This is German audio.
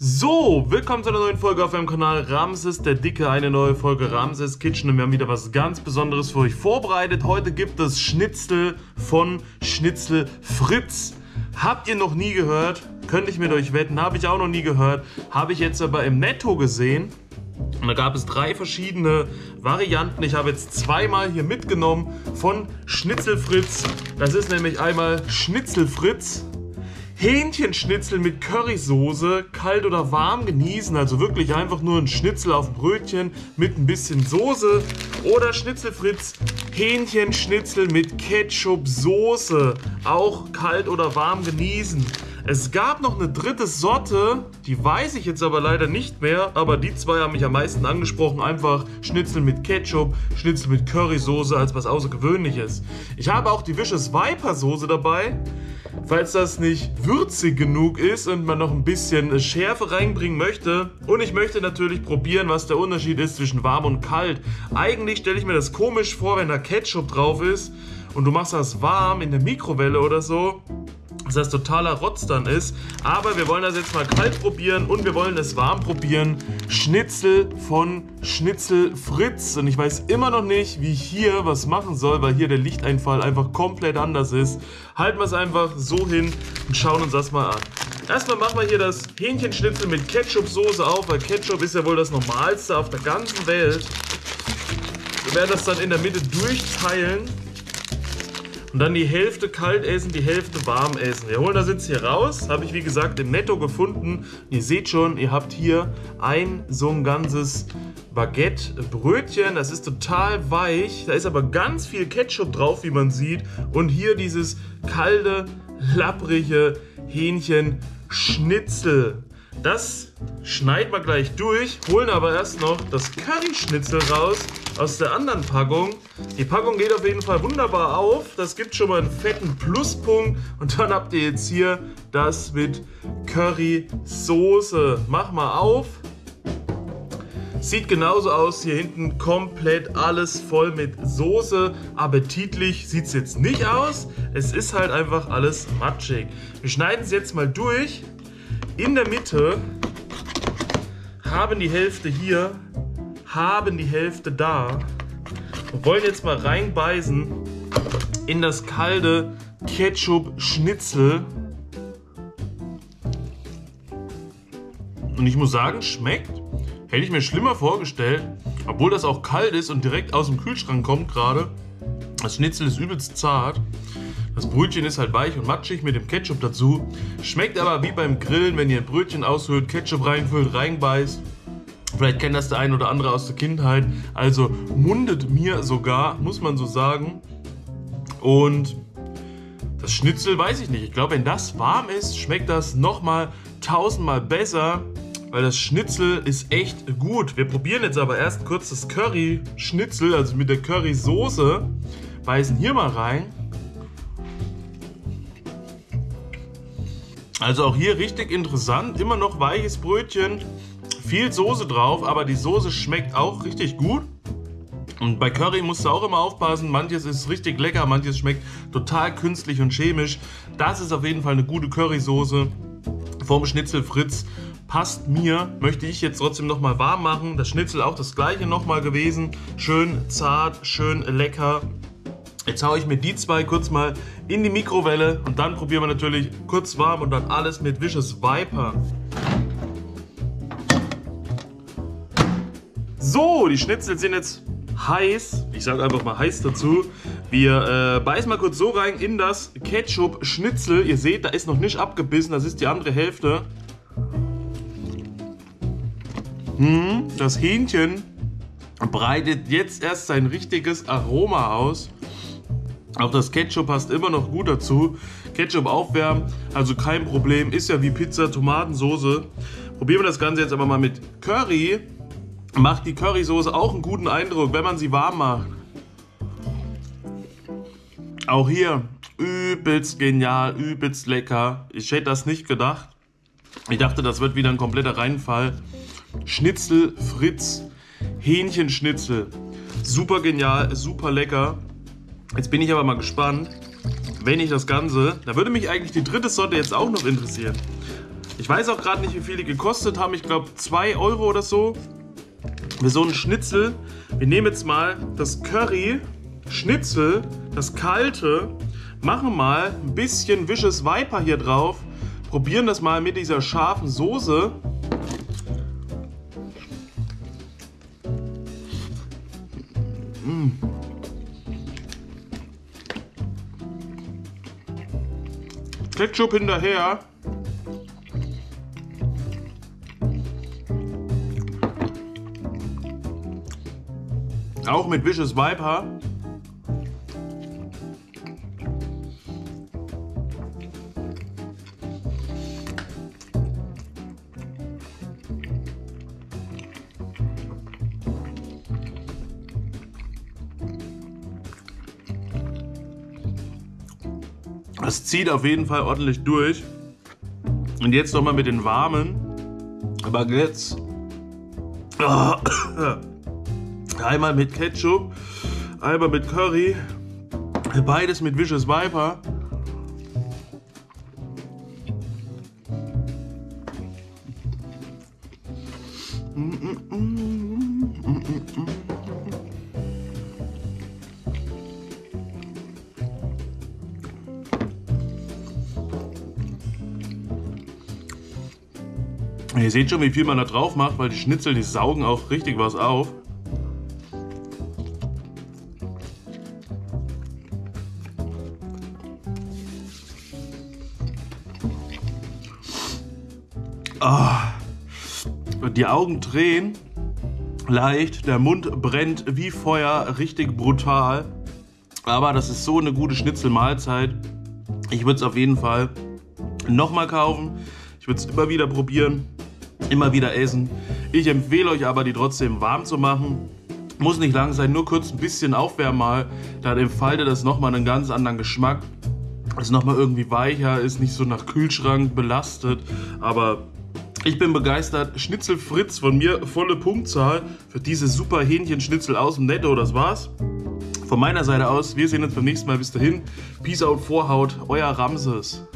So, willkommen zu einer neuen Folge auf meinem Kanal Ramses der Dicke, eine neue Folge Ramses Kitchen und wir haben wieder was ganz Besonderes für euch vorbereitet. Heute gibt es Schnitzel von Schnitzel Fritz. Habt ihr noch nie gehört? Könnte ich mit euch wetten, habe ich auch noch nie gehört. Habe ich jetzt aber im Netto gesehen. Und da gab es drei verschiedene Varianten. Ich habe jetzt zweimal hier mitgenommen von Schnitzel Fritz. Das ist nämlich einmal Schnitzel Fritz Hähnchenschnitzel mit Currysoße, kalt oder warm genießen, also wirklich einfach nur ein Schnitzel auf Brötchen mit ein bisschen Soße oder Schnitzelfritz Hähnchenschnitzel mit Ketchup-Soße, auch kalt oder warm genießen. Es gab noch eine dritte Sorte, die weiß ich jetzt aber leider nicht mehr, aber die zwei haben mich am meisten angesprochen. Einfach Schnitzel mit Ketchup, Schnitzel mit Currysoße als was Außergewöhnliches. Ich habe auch die Vicious Viper Soße dabei. Falls das nicht würzig genug ist und man noch ein bisschen Schärfe reinbringen möchte. Und ich möchte natürlich probieren, was der Unterschied ist zwischen warm und kalt. Eigentlich stelle ich mir das komisch vor, wenn da Ketchup drauf ist und du machst das warm in der Mikrowelle oder so dass das totaler Rotz dann ist. Aber wir wollen das jetzt mal kalt probieren und wir wollen es warm probieren. Schnitzel von Schnitzel Fritz. Und ich weiß immer noch nicht, wie ich hier was machen soll, weil hier der Lichteinfall einfach komplett anders ist. Halten wir es einfach so hin und schauen uns das mal an. Erstmal machen wir hier das Hähnchenschnitzel mit Ketchup-Soße auf, weil Ketchup ist ja wohl das Normalste auf der ganzen Welt. Wir werden das dann in der Mitte durchteilen. Und dann die Hälfte kalt essen, die Hälfte warm essen. Wir holen das jetzt hier raus. Habe ich wie gesagt im Netto gefunden. Ihr seht schon, ihr habt hier ein so ein ganzes Baguette-Brötchen. Das ist total weich. Da ist aber ganz viel Ketchup drauf, wie man sieht. Und hier dieses kalte, lapprige Hähnchen-Schnitzel. Das schneiden wir gleich durch, holen aber erst noch das Curry-Schnitzel raus aus der anderen Packung. Die Packung geht auf jeden Fall wunderbar auf. Das gibt schon mal einen fetten Pluspunkt. Und dann habt ihr jetzt hier das mit Curry-Soße. Mach mal auf. Sieht genauso aus, hier hinten komplett alles voll mit Soße. Appetitlich sieht es jetzt nicht aus. Es ist halt einfach alles matschig. Wir schneiden es jetzt mal durch in der Mitte haben die Hälfte hier, haben die Hälfte da und wollen jetzt mal reinbeißen in das kalte Ketchup-Schnitzel. Und ich muss sagen, schmeckt. Hätte ich mir schlimmer vorgestellt. Obwohl das auch kalt ist und direkt aus dem Kühlschrank kommt gerade. Das Schnitzel ist übelst zart. Das Brötchen ist halt weich und matschig mit dem Ketchup dazu. Schmeckt aber wie beim Grillen, wenn ihr ein Brötchen aushöhlt, Ketchup reinfüllt, reinbeißt. Vielleicht kennt das der ein oder andere aus der Kindheit. Also mundet mir sogar, muss man so sagen. Und das Schnitzel weiß ich nicht. Ich glaube, wenn das warm ist, schmeckt das nochmal tausendmal besser. Weil das Schnitzel ist echt gut. Wir probieren jetzt aber erst kurz das Curry-Schnitzel, also mit der Curry-Soße. Beißen hier mal rein. Also auch hier richtig interessant. Immer noch weiches Brötchen. Viel Soße drauf, aber die Soße schmeckt auch richtig gut. Und bei Curry musst du auch immer aufpassen. Manches ist richtig lecker, manches schmeckt total künstlich und chemisch. Das ist auf jeden Fall eine gute Currysoße vom Schnitzel Fritz. Passt mir, möchte ich jetzt trotzdem nochmal warm machen. Das Schnitzel auch das gleiche nochmal gewesen. Schön zart, schön lecker. Jetzt haue ich mir die zwei kurz mal in die Mikrowelle und dann probieren wir natürlich kurz warm und dann alles mit Vicious Viper. So, die Schnitzel sind jetzt heiß. Ich sage einfach mal heiß dazu. Wir äh, beißen mal kurz so rein in das Ketchup-Schnitzel. Ihr seht, da ist noch nicht abgebissen. Das ist die andere Hälfte. Hm, das Hähnchen breitet jetzt erst sein richtiges Aroma aus. Auch das Ketchup passt immer noch gut dazu. Ketchup aufwärmen, also kein Problem. Ist ja wie Pizza, Tomatensoße. Probieren wir das Ganze jetzt aber mal mit Curry. Macht die Currysoße auch einen guten Eindruck, wenn man sie warm macht. Auch hier übelst genial, übelst lecker. Ich hätte das nicht gedacht. Ich dachte, das wird wieder ein kompletter Reinfall. Schnitzel Fritz, Hähnchenschnitzel. Super genial, super lecker. Jetzt bin ich aber mal gespannt, wenn ich das Ganze, da würde mich eigentlich die dritte Sorte jetzt auch noch interessieren. Ich weiß auch gerade nicht, wie viel die gekostet haben. Ich glaube 2 Euro oder so. Für so einen Schnitzel. Wir nehmen jetzt mal das Curry, Schnitzel, das kalte, machen mal ein bisschen Vicious Viper hier drauf, probieren das mal mit dieser scharfen Soße. Mmh. Ketchup hinterher. Auch mit Vicious Viper. Das zieht auf jeden Fall ordentlich durch. Und jetzt nochmal mit den warmen Baguettes. Oh. Einmal mit Ketchup, einmal mit Curry. Beides mit Vicious Viper. Mm -mm -mm. Ihr seht schon, wie viel man da drauf macht, weil die Schnitzel, die saugen auch richtig was auf. Oh. Die Augen drehen leicht, der Mund brennt wie Feuer, richtig brutal. Aber das ist so eine gute Schnitzelmahlzeit. Ich würde es auf jeden Fall nochmal kaufen. Ich würde es immer wieder probieren immer wieder essen. Ich empfehle euch aber, die trotzdem warm zu machen. Muss nicht lang sein, nur kurz ein bisschen aufwärmen mal. Dann entfaltet das nochmal einen ganz anderen Geschmack. Ist nochmal irgendwie weicher, ist nicht so nach Kühlschrank belastet. Aber ich bin begeistert. Schnitzel Fritz von mir, volle Punktzahl für diese super Hähnchenschnitzel aus dem Netto. Das war's. Von meiner Seite aus, wir sehen uns beim nächsten Mal. Bis dahin. Peace out, Vorhaut, euer Ramses.